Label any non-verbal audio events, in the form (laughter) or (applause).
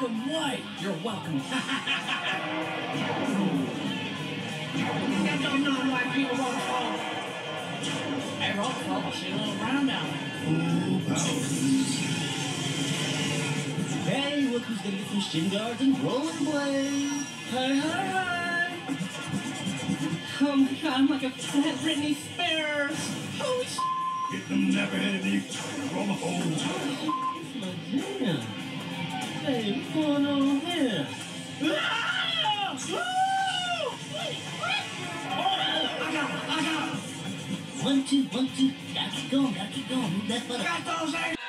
Welcome, white. You're welcome. (laughs) Get those non-white people on the phone. Hey, roll the. See a little round down there. Hey, look who's gonna get some shin guards and rollerblades. Hey, hey. Oh my god, I'm like a fat Britney Spears. Holy sh! Get them napperheaded from home. Damn. What's going on here? Ah! Oh, I got I got. One, two, one, two. Gotta going, gotta keep going. Move that. Got those